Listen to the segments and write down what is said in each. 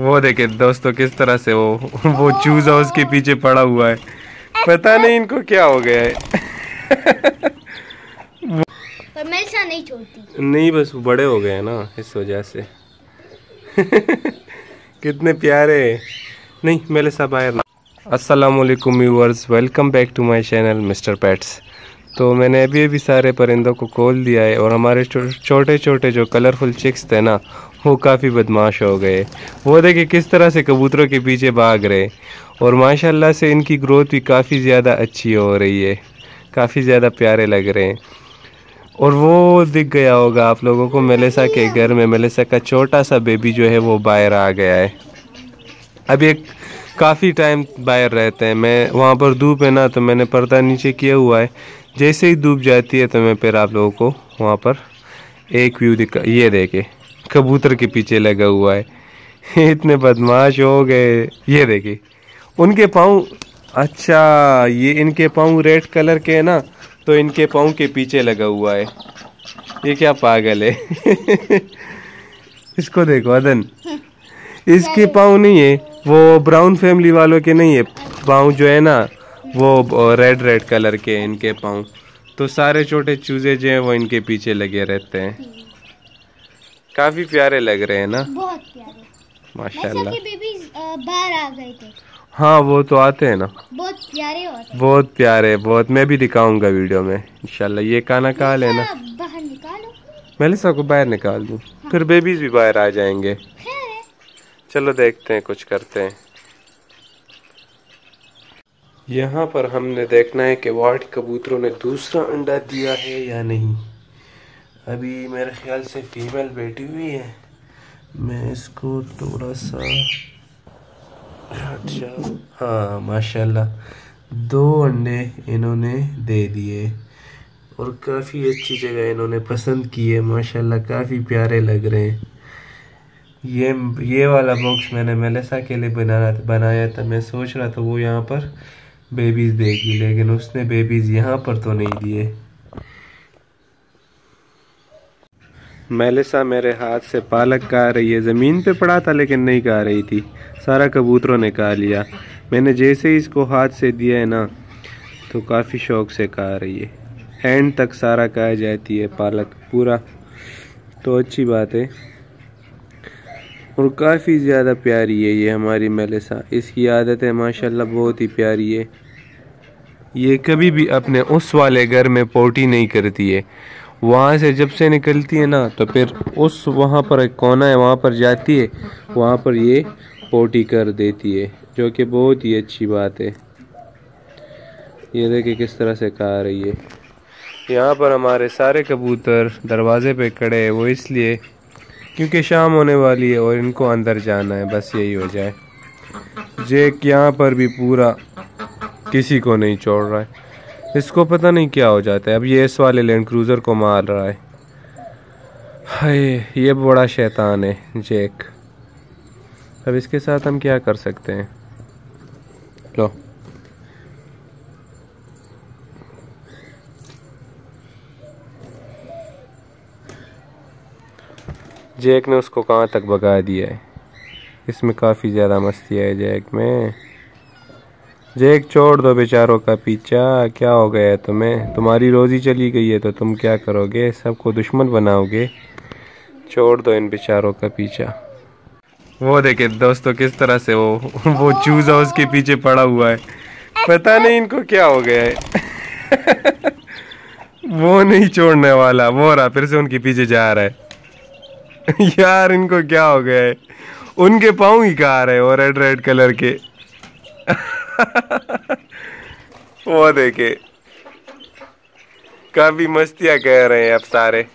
वो देखे दोस्तों किस तरह से वो वो चूजा उसके पीछे पड़ा हुआ है। पता नहीं इनको क्या हो गया है। पर नहीं छोड़ती। नहीं बस बड़े हो गए ना इस वजह से। कितने प्यारे। नहीं मेरे सब आए ना। अस्सलाम वालेकुम viewers welcome back to my channel mister pets. तो मैंने अभी अभी सारे परिंदों को खोल दिया है और हमारे छोटे छोटे जो कलरफुल चिक्स थे ना वो काफ़ी बदमाश हो गए। वो देखे किस तरह से कबूतरों के पीछे भाग रहे और माशाल्लाह से इनकी ग्रोथ भी काफ़ी ज़्यादा अच्छी हो रही है। काफ़ी ज़्यादा प्यारे लग रहे हैं। और वो दिख गया होगा आप लोगों को मेलेसा के घर में। मेलेसा का छोटा सा बेबी जो है वो बाहर आ गया है। अब एक काफ़ी टाइम बाहर रहते हैं। मैं वहाँ पर धूप है ना तो मैंने पर्दा नीचे किया हुआ है। जैसे ही धूप जाती है तो मैं फिर आप लोगों को वहाँ पर एक व्यू दिखा ये देखे। कबूतर के पीछे लगा हुआ है। इतने बदमाश हो गए। ये देखिए उनके पाँव अच्छा ये इनके पाँव रेड कलर के है ना तो इनके पाँव के पीछे लगा हुआ है। ये क्या पागल है? इसको देखो अदन। इसके पाँव नहीं है वो ब्राउन फैमिली वालों के नहीं है। पाँव जो है ना वो रेड रेड कलर के इनके पाँव। तो सारे छोटे चूजे जो हैं वो इनके पीछे लगे रहते हैं। काफ़ी प्यारे लग रहे हैं ना? बहुत प्यारे। माशाल्लाह। बाहर आ गए थे। हाँ वो तो आते हैं ना। बहुत प्यारे होते हैं। बहुत प्यारे बहुत। मैं भी दिखाऊँगा वीडियो में इंशाल्लाह। ये काना का लेना बाहर निकालो। मैं सबको बाहर निकाल दूँ। फिर बेबीज भी बाहर आ जाएँगे। चलो देखते हैं कुछ करते हैं। यहाँ पर हमने देखना है कि वाइट कबूतरों ने दूसरा अंडा दिया है या नहीं। अभी मेरे ख्याल से फीमेल बैठी हुई है। मैं इसको थोड़ा सा अच्छा हाँ माशाल्लाह। दो अंडे इन्होंने दे दिए और काफ़ी अच्छी जगह इन्होंने पसंद की है माशाल्लाह, काफ़ी प्यारे लग रहे हैं। ये ये वाला बॉक्स मैंने मेलेसा के लिए बनाना बनाया था। मैं सोच रहा था वो यहाँ पर बेबीज़ देगी, लेकिन उसने बेबीज़ यहाँ पर तो नहीं दिए। मेलेसा मेरे हाथ से पालक खा रही है। ज़मीन पे पड़ा था लेकिन नहीं खा रही थी। सारा कबूतरों ने खा लिया। मैंने जैसे ही इसको हाथ से दिया है ना तो काफ़ी शौक से खा रही है। एंड तक सारा खा जाती है पालक पूरा। तो अच्छी बात है। और काफ़ी ज़्यादा प्यारी है ये हमारी मेलेसा। इसकी आदत है माशाल्लाह बहुत ही प्यारी है। ये कभी भी अपने उस वाले घर में पोटी नहीं करती है। वहाँ से जब से निकलती है ना तो फिर उस वहाँ पर एक कोना है, वहाँ पर जाती है, वहाँ पर ये पोटी कर देती है, जो कि बहुत ही अच्छी बात है। ये देखिए किस तरह से खा रही है। यहाँ पर हमारे सारे कबूतर दरवाजे पे खड़े हैं, वो इसलिए क्योंकि शाम होने वाली है और इनको अंदर जाना है, बस यही हो जाए। जेक यहाँ पर भी पूरा किसी को नहीं छोड़ रहा है। इसको पता नहीं क्या हो जाता है। अब ये इस वाले लैंड क्रूज़र को मार रहा है। हाय, ये बड़ा शैतान है जेक अब इसके साथ हम क्या कर सकते हैं? लो। जैक ने उसको कहाँ तक भगा दिया है? इसमें काफ़ी ज़्यादा मस्ती है जैक में। जैक, छोड़ दो बेचारों का पीछा। क्या हो गया है तुम्हें? तुम्हारी रोज़ी चली गई है तो तुम क्या करोगे? सबको दुश्मन बनाओगे। छोड़ दो इन बेचारों का पीछा। वो देखे, दोस्तों, किस तरह से वो वो चूजा उसके पीछे पड़ा हुआ है। पता नहीं इनको क्या हो गया है। वो नहीं छोड़ने वाला, वो रहा, फिर से उनके पीछे जा रहा है। यार, इनको क्या हो गया है? उनके पाँव ही कहा रहे वो रेड रेड कलर के? वो देखे। काफ़ी मस्तियाँ कह रहे हैं अब सारे।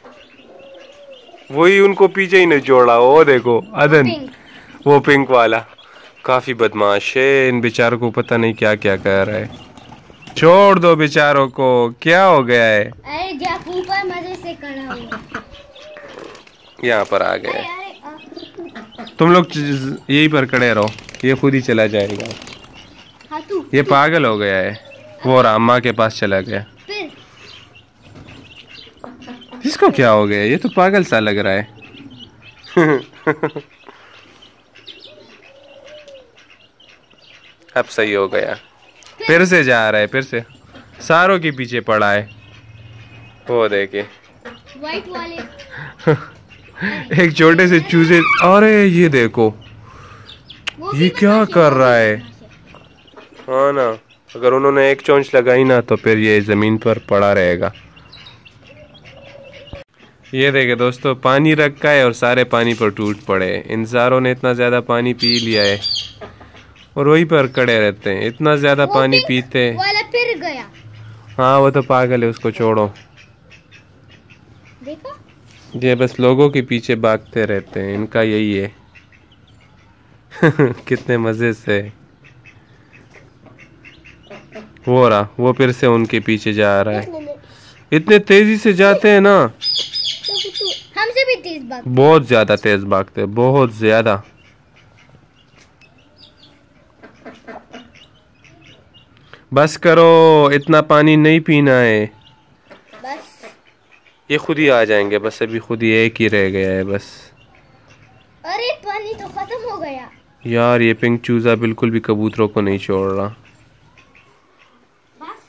वही उनको पीछे ही नहीं जोड़ा वो देखो अदन। वो पिंक वाला। काफ़ी बदमाश है इन बेचारों को पता नहीं क्या क्या कह रहा है। छोड़ दो बेचारों को क्या हो गया है? अरे मज़े से यहाँ पर आ गए तुम लोग यहीं पर खड़े रहो ये खुद ही चला जाएगा। ये पागल हो गया है। वो रामा के पास चला गया। इसको क्या हो गया? ये तो पागल सा लग रहा है। अब सही हो गया। फिर से जा रहा है फिर से। सारों के पीछे पड़ा है। वो देखे। व्हाइट वाले एक छोटे से चूजे अरे ये देखो। ये क्या कर रहा है। हाँ ना अगर उन्होंने एक चोंच लगाई ना तो फिर ये ज़मीन पर पड़ा रहेगा। ये देखे दोस्तों पानी रखा है और सारे पानी पर टूट पड़े इन सारों ने इतना ज़्यादा पानी पी लिया है और वहीं पर खड़े रहते हैं। इतना ज़्यादा पानी पीते वाला फिर गया। हाँ वो तो पागल है उसको छोड़ो। देखो। ये बस लोगों के पीछे भागते रहते हैं इनका यही है। कितने मज़े से। वो रहा वो फिर से उनके पीछे जा रहा है। इतने तेज़ी से जाते हैं ना। हमसे भी तेज भाग बहुत ज़्यादा तेज भागते बहुत ज़्यादा। बस करो इतना पानी नहीं पीना है। बस। ये खुद ही आ जाएँगे बस अभी खुद ही एक ही रह गया है बस। अरे पानी तो खत्म हो गया। यार ये पिंक चूजा बिल्कुल भी कबूतरों को नहीं छोड़ रहा।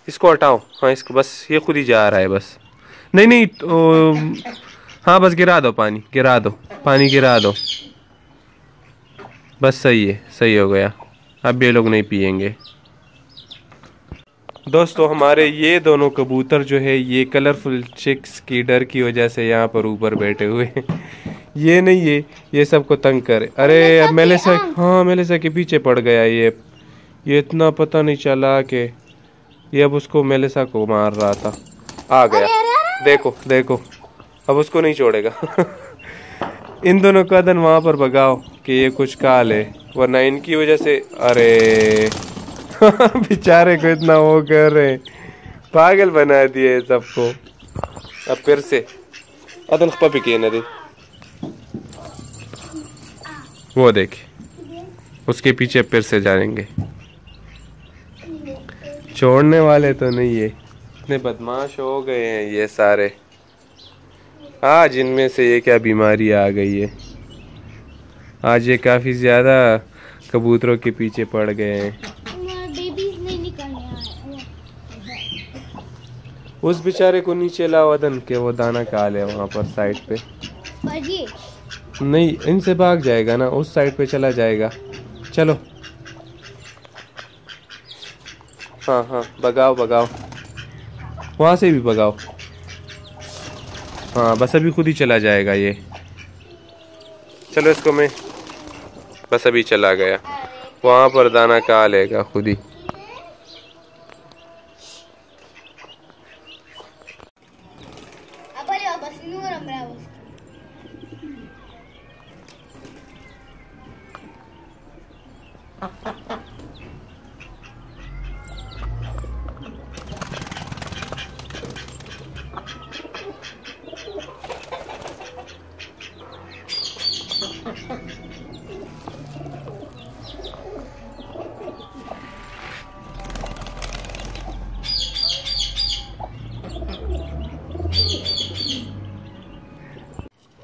इसको हटाओ। हाँ इसको बस ये खुद ही जा रहा है बस। नहीं नहीं तो, हाँ बस गिरा दो पानी गिरा दो पानी गिरा दो। बस सही है सही हो गया। अब ये लोग नहीं पियेंगे। दोस्तों हमारे ये दोनों कबूतर जो है ये कलरफुल चिक्स की डर की वजह से यहाँ पर ऊपर बैठे हुए हैं। ये नहीं ये ये सबको तंग करे अरे अब मेलेसा आँख। हाँ। मेलेसा के पीछे पड़ गया ये। ये इतना पता नहीं चला कि ये अब उसको मेलेसा को मार रहा था। आ गया। देखो देखो। अब उसको नहीं छोड़ेगा। इन दोनों का दन वहाँ पर भगाओ कि ये कुछ काल है वरना इनकी वजह से अरे। बेचारे को इतना वो कर रहे पागल बना दिए सबको। अब फिर से। अदन पपी के नदी वो देख। उसके पीछे फिर से जाएँगे। छोड़ने वाले तो नहीं है इतने बदमाश हो गए हैं ये सारे। आज इनमें से ये क्या बीमारी आ गई है? आज ये काफ़ी ज़्यादा कबूतरों के पीछे पड़ गए हैं। उस बेचारे को नीचे लाओ अदन के वो दाना काल है वहाँ पर साइड पे। पर नहीं इनसे भाग जाएगा ना उस साइड पे चला जाएगा। चलो। हाँ हाँ। भगाओ भगाओ। वहाँ से भी भगाओ। हाँ बस अभी खुद ही चला जाएगा ये। चलो इसको मैं बस अभी चला गया। वहाँ पर दाना कहा लेगा खुद ही?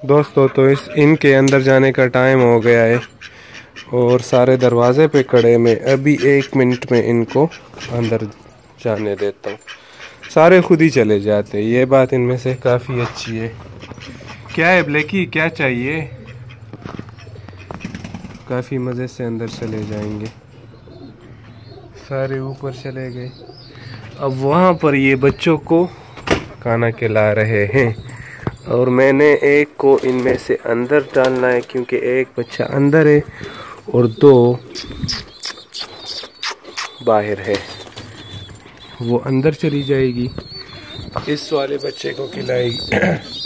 दोस्तों तो इस इनके अंदर जाने का टाइम हो गया है और सारे दरवाजे पे खड़े में अभी एक मिनट में इनको अंदर जाने देता हूँ। सारे खुद ही चले जाते ये बात इनमें से काफ़ी अच्छी है। क्या है ब्लैकी क्या चाहिए? काफ़ी मज़े से अंदर चले जाएँगे। सारे ऊपर चले गए। अब वहाँ पर ये बच्चों को खाना खिला रहे हैं। और मैंने एक को इनमें से अंदर डालना है क्योंकि एक बच्चा अंदर है और दो बाहर है। वो अंदर चली जाएगी। इस वाले बच्चे को खिलाएगी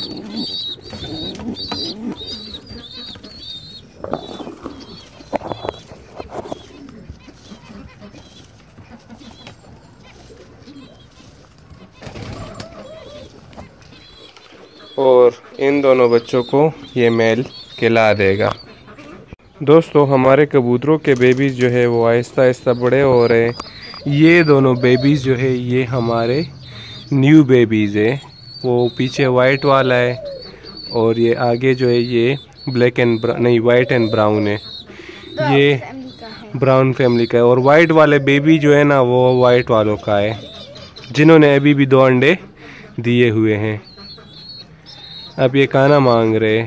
और इन दोनों बच्चों को ये मेल खिला देगा। दोस्तों हमारे कबूतरों के बेबीज़ जो है वो आहिस्ता आहिस्ता बड़े हो रहे हैं। ये दोनों बेबीज़ जो है ये हमारे न्यू बेबीज़ है। वो पीछे वाइट वाला है और ये आगे जो है ये ब्लैक एंड नहीं वाइट एंड ब्राउन है। ये ब्राउन फैमिली का है। और वाइट वाले बेबी जो है ना वो वाइट वालों का है। जिन्होंने अभी भी दो अंडे दिए हुए हैं। अब ये खाना मांग रहे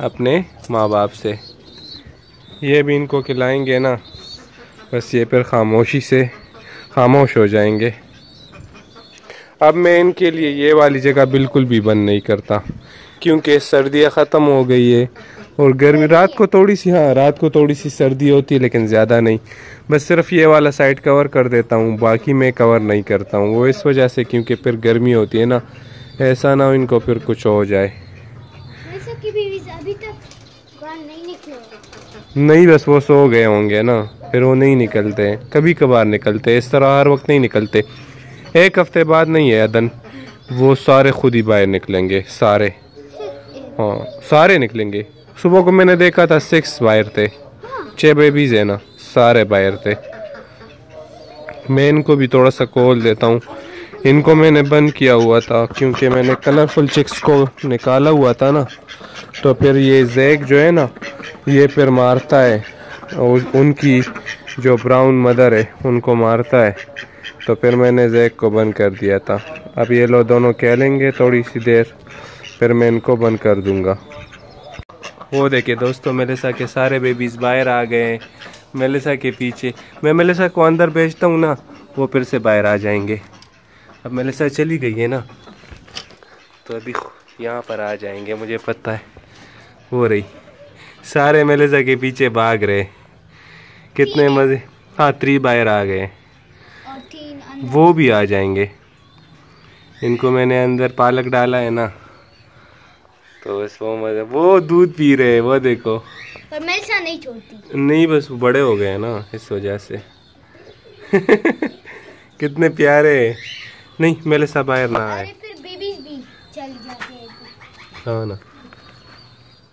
अपने माँ बाप से। ये भी इनको खिलाएँगे ना, बस ये फिर खामोशी से खामोश हो जाएँगे। अब मैं इनके लिए ये वाली जगह बिल्कुल भी बंद नहीं करता, क्योंकि सर्दियाँ ख़त्म हो गई है और गर्मी, रात को थोड़ी सी हाँ रात को थोड़ी सी सर्दी होती है, लेकिन ज़्यादा नहीं। बस सिर्फ़ ये वाला साइड कवर कर देता हूँ, बाकी मैं कवर नहीं करता हूँ। वो इस वजह से, क्योंकि फिर गर्मी होती है ना ऐसा ना हो इनको फिर कुछ हो जाए। नहीं नहीं बस वो सो गए होंगे ना फिर वो नहीं निकलते। कभी कभार निकलते इस तरह हर वक्त नहीं निकलते। एक हफ़्ते बाद नहीं है अदन वो सारे खुद ही बाहर निकलेंगे सारे। हाँ सारे निकलेंगे। सुबह को मैंने देखा था सिक्स बाहर थे। छः बेबीज है ना सारे बाहर थे। मैं इनको भी थोड़ा सा खोल देता हूँ। इनको मैंने बंद किया हुआ था, क्योंकि मैंने कलरफुल चिक्स को निकाला हुआ था ना तो फिर ये जैक जो है ना, ये फिर मारता है, और उनकी जो ब्राउन मदर है, उनको मारता है तो फिर मैंने जैक को बंद कर दिया था। अब ये लोग दोनों कह लेंगे थोड़ी सी देर, फिर मैं इनको बंद कर दूँगा। वो देखिए दोस्तों, मेलेसा के सारे बेबीज बाहर आ गए हैं, मेलेसा के पीछे। मैं मेलेसा को अंदर भेजता हूँ ना, वो फिर से बाहर आ जाएँगे। अब मेलेसा चली गई है ना। तो अभी यहाँ पर आ जाएँगे मुझे पता है। वो रही। सारे मेलेसा के पीछे भाग रहे। कितने मज़े। हाँ त्री बाहर आ गए। वो भी आ जाएँगे। इनको मैंने अंदर पालक डाला है ना। तो बस वो मज़ा वो दूध पी रहे हैं वो देखो। पर नहीं छोड़ती। नहीं बस बड़े हो गए ना इस वजह से। कितने प्यारे नहीं मेरे सब बाहर ना आए अरे फिर बेबीज भी चल जाते हैं ना।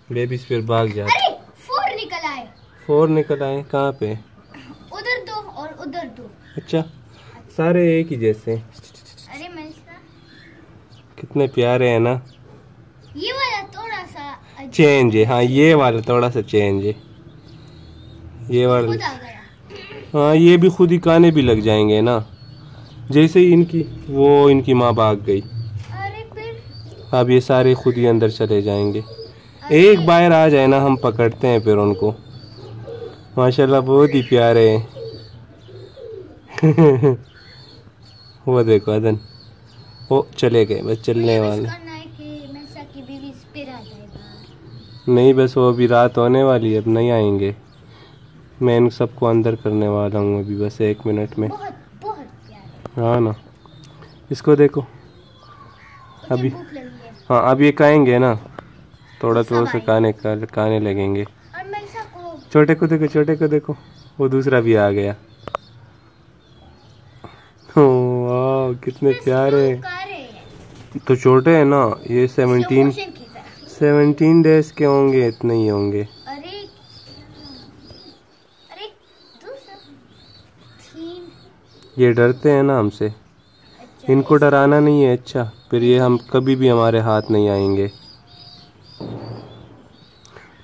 बेबीज फिर भाग जाते। फोर निकल आए। फोर निकल आए कहाँ पे? उधर दो और उधर दो। अच्छा सारे एक ही जैसे। अरे कितने प्यारे हैं ना। ये वाला थोड़ा सा चेंज है। हाँ ये वाला थोड़ा सा चेंज है। ये वाला हाँ ये भी खुद ही खाने भी लग जाएँगे ना। जैसे ही इनकी वो इनकी माँ भाग गई। अब ये सारे खुद ही अंदर चले जाएँगे। एक बार आ जाए ना हम पकड़ते हैं फिर उनको। माशाल्लाह बहुत ही प्यारे हैं। वो देखो अदन। वो चले गए बस चलने वाले। नहीं बस वो अभी रात होने वाली है अब नहीं आएँगे। मैं इन सबको अंदर करने वाला हूँ अभी बस एक मिनट में। हाँ ना। इसको देखो। अभी- भूख लगी है। हाँ अब ये खाएँगे ना। थोड़ा थोड़ा सा आएँगे। खाने खाने लगेंगे। और मेरे साथ को छोटे को देखो छोटे को देखो। वो दूसरा भी आ गया। ओ, वाह कितने प्यारे। तो छोटे हैं ना ये सेवनटीन सेवनटीन डेज़ के होंगे इतने ही होंगे अरे अरे दूसरा तीन ये डरते हैं ना हमसे। अच्छा इनको डराना नहीं है अच्छा। फिर ये हम कभी भी हमारे हाथ नहीं आएँगे।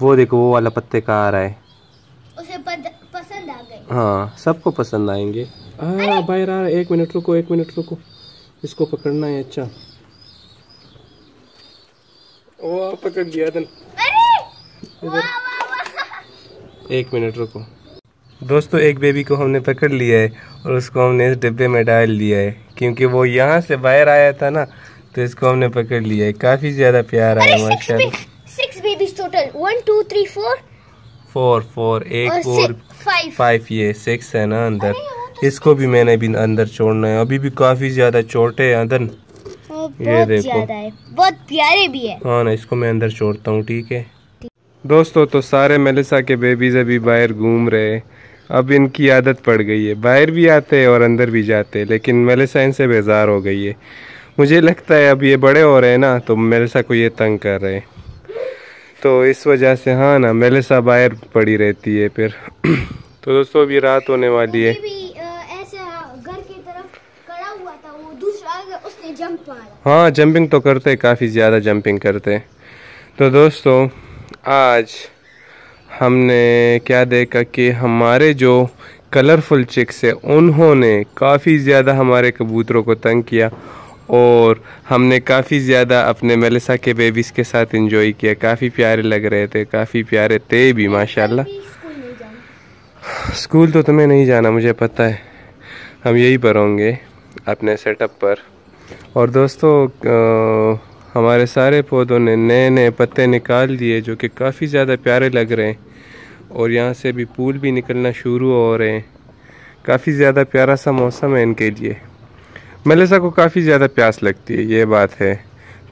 वो देखो वो वाला पत्ते का आ रहा है? उसे पद, पसंद आ गई हाँ सबको पसंद आएँगे। हाँ बाहर आ एक मिनट रुको एक मिनट रुको। इसको पकड़ना है अच्छा। ओ पकड़ लिया अरे! वाह वाह वाह। एक मिनट रुको। दोस्तों एक बेबी को हमने पकड़ लिया है और उसको हमने इस डिब्बे में डाल दिया है। क्योंकि वो यहाँ से बाहर आया था ना तो इसको हमने पकड़ लिया है। काफ़ी ज़्यादा प्यार आया six babies total one two three four four four एक फोर फाइव फाइव ये सिक्स है ना अंदर। इसको भी मैंने भी अंदर छोड़ना है। अभी भी काफ़ी ज़्यादा छोटे हैं अंदर। ये देखो। बहुत प्यारे भी है। हाँ ना इसको मैं अंदर छोड़ता हूँ ठीक है? दोस्तों तो सारे मेलिसा के बेबीज अभी बाहर घूम रहे हैं। अब इनकी आदत पड़ गई है। बाहर भी आते हैं और अंदर भी जाते हैं लेकिन मेलिसा इनसे बेजार हो गई है। मुझे लगता है अब ये बड़े हो रहे हैं ना तो मेलिसा को ये तंग कर रहे हैं। तो इस वजह से हाँ ना मेलिसा बाहर पड़ी रहती है फिर। तो दोस्तों अभी रात होने वाली है। हाँ जंपिंग तो करते हैं काफ़ी ज़्यादा जंपिंग करते हैं। तो दोस्तों आज हमने क्या देखा कि हमारे जो कलरफुल चिक्स है उन्होंने काफ़ी ज़्यादा हमारे कबूतरों को तंग किया और हमने काफ़ी ज़्यादा अपने मेलिसा के बेबीज़ के साथ इंजॉय किया। काफ़ी प्यारे लग रहे थे काफ़ी प्यारे थे भी माशाल्लाह। स्कूल तो तुम्हें नहीं जाना मुझे पता है। हम यही पर होंगे अपने सेटअप पर। और दोस्तों अ, हमारे सारे पौधों ने नए नए पत्ते निकाल दिए जो कि काफ़ी ज़्यादा प्यारे लग रहे हैं। और यहाँ से भी फूल भी निकलना शुरू हो रहे हैं। काफ़ी ज़्यादा प्यारा सा मौसम है इनके लिए। मेलिसा को काफ़ी ज़्यादा प्यास लगती है, ये बात है।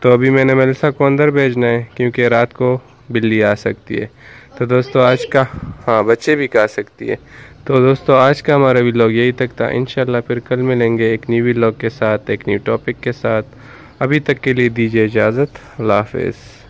तो अभी मैंने मेलिसा को अंदर भेजना है, क्योंकि रात को बिल्ली आ सकती है। तो दोस्तों, आज का हाँ बच्चे भी खा सकती है। तो दोस्तों, आज का हमारा व्लॉग यही तक था। इंशाल्लाह फिर कल मिलेंगे एक न्यू व्लॉग के साथ, एक न्यू टॉपिक के साथ। अभी तक के लिए दीजिए इजाज़त। अल्लाह हाफिज़।